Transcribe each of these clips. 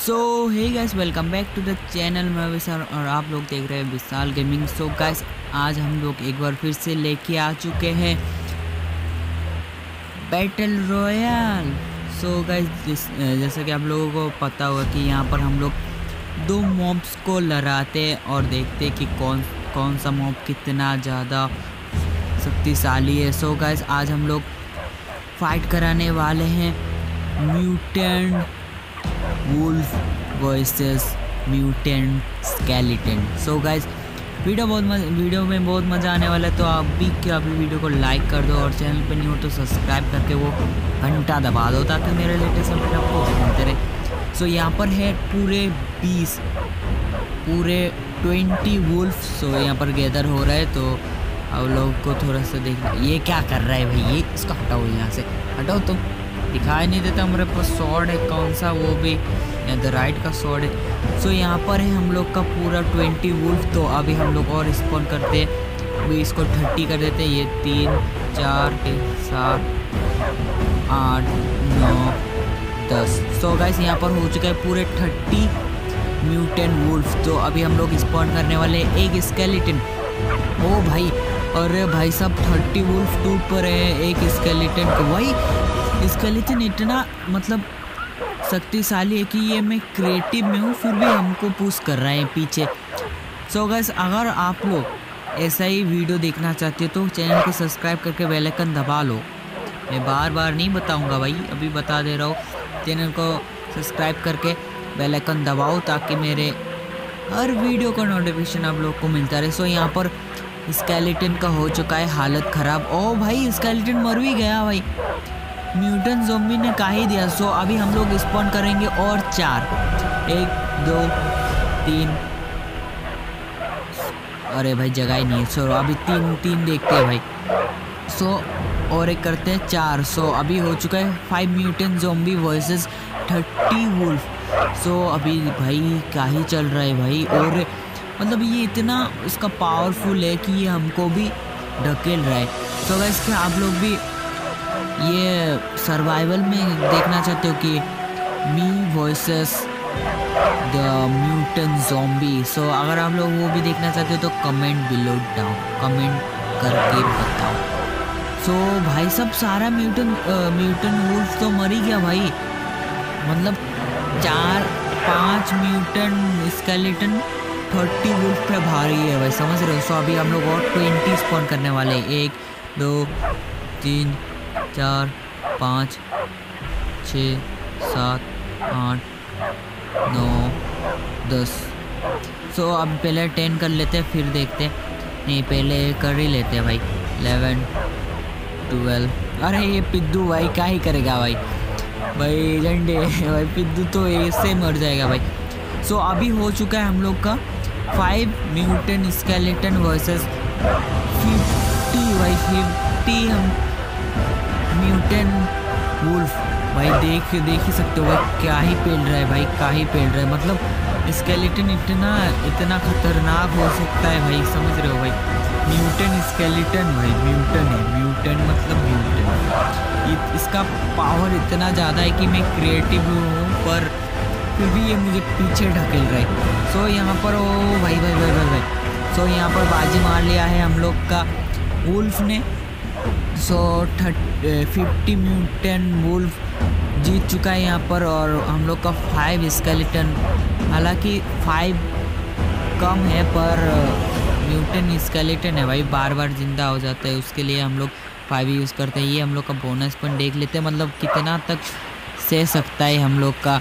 So hey guys welcome back to the channel मैं विशाल और आप लोग देख रहे हैं विशाल गेमिंग सो गाइस आज हम लोग एक बार फिर से लेके आ चुके हैं बैटल रॉयल सो गाइस जैसा कि आप लोगों को पता होगा कि यहाँ पर हम लोग दो मॉब्स को लड़ाते और देखते कि कौन कौन सा मॉब कितना ज़्यादा शक्तिशाली है. सो गाइस आज हम लोग फाइट कराने वाले हैं mutant wolf versus mutant skeleton. So guys video बहुत मज, वीडियो में बहुत मज़ा आने वाला है तो आप भी क्या अभी वीडियो को लाइक कर दो और चैनल पर नहीं हो तो सब्सक्राइब करके वो घंटा दबा दो ताकि मेरे लेटेस्ट अपडेट आपको मिलते रहे। सो so, यहाँ पर है पूरे बीस पूरे ट्वेंटी वुल्फ सो यहाँ पर गैदर हो रहा है तो आप लोग को थोड़ा सा देखना। ये क्या कर रहा है भाई? ये इसको हटाओ यहाँ से। हटाओ तुम। दिखाई नहीं देता हमारे पास सॉर्ड है, कौन सा? वो भी द राइट का सॉर्ड है। सो यहाँ पर है हम लोग का पूरा ट्वेंटी वुल्फ तो अभी हम लोग और रिस्पॉन्ड करते हैं। अभी इसको थर्टी कर देते हैं। ये तीन, चार सात, आठ, नौ, दस। सो गाइस यहाँ पर हो चुका है पूरे थर्टी म्यूटेंट वुल्फ तो अभी हम लोग स्पॉन करने वाले हैं एक स्केलेटन ओ भाई, अरे भाई साहब थर्टी वुल्फ टूट पर है एक स्केलेटन को। भाई स्केलेटन इतना मतलब शक्तिशाली है कि ये मैं क्रिएटिव में हूँ, फिर भी हमको पुश कर रहे हैं पीछे। सो so गैस अगर आप लोग ऐसा ही वीडियो देखना चाहते हो तो चैनल को सब्सक्राइब करके बेल आइकन दबा लो। मैं बार बार नहीं बताऊँगा भाई, अभी बता दे रहा हूँ। चैनल को सब्सक्राइब करके बेल आइकन दबाओ, ताकि मेरे हर वीडियो का नोटिफिकेशन आप लोग को मिलता रहे। सो यहाँ पर स्केलेटन का हो चुका है हालत ख़राब। ओ भाई स्केलेटन मर भी गया भाई। म्यूटन जोम्बी ने का ही दिया, सो अभी हम लोग स्पॉन करेंगे और चार। एक, दो, तीन। अरे भाई, जगह ही नहीं सो अभी तीन तीन देखते हैं भाई। सो और एक करते हैं, चार। सो अभी हो चुका है five mutant zombie versus thirty wolf so अभी भाई का ही चल रहा है भाई। और मतलब ये इतना उसका पावरफुल है कि ये हमको भी ढकेल रहा है। सो so वैसे आप लोग भी ये सर्वाइवल में देखना चाहते हो कि me versus the mutant zombie so अगर आप लोग वो भी देखना चाहते हो तो कमेंट बिलो डाउन कमेंट करके बताओ. सो so, भाई सब सारा म्यूटन म्यूटन वुल्फ तो मर ही गया भाई. मतलब चार पाँच म्यूटन स्केलेटन थर्टी वुल्फ पे भारी है भाई. समझ रहे हो? सो अभी हम लोग और ट्वेंटी स्पॉन करने वाले हैं. एक दो तीन चार पाँच छ सात आठ नौ दस। सो so, अब पहले टेन कर लेते हैं फिर देखते हैं। नहीं पहले कर ही लेते हैं भाई। इलेवन ट्वेल्व अरे ये पिद्दू भाई क्या ही करेगा भाई? भाई झंडे भाई पिद्दू तो ऐसे मर जाएगा भाई। सो so, अभी हो चुका है हम लोग का five mutant skeleton versus fifty भाई फिफ्टी हम म्यूटन वुल्फ भाई देख देख ही सकते हो भाई, क्या ही पेल रहा है भाई, क्या ही पेल रहा है। मतलब स्केलेटन इतना इतना खतरनाक हो सकता है भाई, समझ रहे हो भाई। म्यूटन स्केलेटन भाई म्यूटन है म्यूटन मतलब म्यूटन इसका पावर इतना ज़्यादा है कि मैं क्रिएटिव हूँ, पर फिर भी ये मुझे पीछे ढकेल रहा है। सो यहाँ पर, ओ, भाई भाई भाई भाई भाई। सो यहाँ पर बाजी मार लिया है हम लोग का। वुल्फ ने सो फिफ्टी म्यूटन वुल्फ जीत चुका है यहाँ पर और हम लोग का फाइव स्केलेटन। हालाँकि फाइव कम है पर म्यूटन स्केलेटन है भाई बार बार ज़िंदा हो जाता है। उसके लिए हम लोग फाइव यूज़ करते हैं। ये हम लोग का बोनस पॉइंट देख लेते हैं। मतलब कितना तक सह सकता है हम लोग का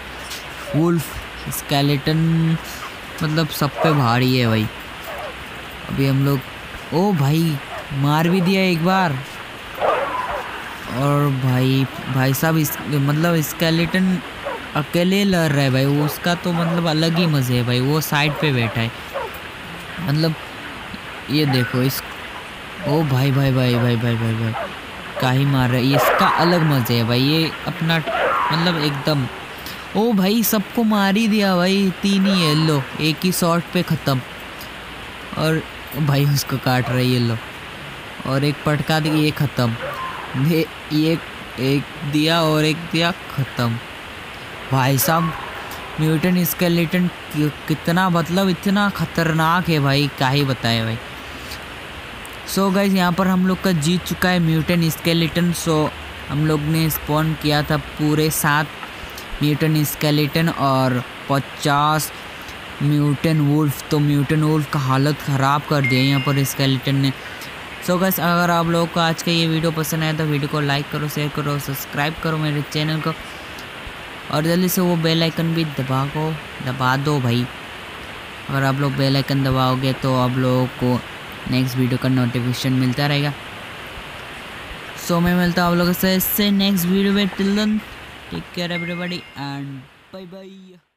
वुल्फ स्केलेटन। मतलब सब पे भारी है भाई। अभी हम लोग, ओ भाई, मार भी दिया एक बार। और भाई भाई साहब इस मतलब स्केलेटन अकेले लड़ रहा है भाई, उसका तो मतलब अलग ही मज़े है भाई, वो साइड पे बैठा है। मतलब ये देखो, इस, ओ भाई भाई भाई भाई भाई भाई भाई का ही मार रहा है, इसका अलग मज़े है भाई, ये अपना मतलब एकदम, ओ भाई सबको मार ही दिया भाई, तीन ही है लो एक ही शॉट पे ख़त्म, और भाई उसको काट रही है लो और एक पटका दी, ये ख़त्म। ये एक दिया और एक दिया ख़त्म। भाई साहब म्यूटन स्केलेटन कितना मतलब इतना खतरनाक है भाई, क्या ही बताए भाई। सो so गाइज़ यहाँ पर हम लोग का जीत चुका है म्यूटन स्केलेटन। सो so हम लोग ने स्पॉन किया था पूरे सात म्यूटन स्केलेटन और पचास म्यूटन वुल्फ। तो म्यूटन वुल्फ का हालत ख़राब कर दिया यहाँ पर स्केलेटन ने। सो so गैस अगर आप लोगों को आज का ये वीडियो पसंद आया तो वीडियो को लाइक करो शेयर करो सब्सक्राइब करो मेरे चैनल को। और जल्दी से वो बेल आइकन भी दबा को दबा दो भाई। अगर आप लोग बेल आइकन दबाओगे तो आप लोगों को नेक्स्ट वीडियो का नोटिफिकेशन मिलता रहेगा। सो so, मैं मिलता हूँ आप लोगों से इससे नेक्स्ट वीडियो में till take care everybody and bye bye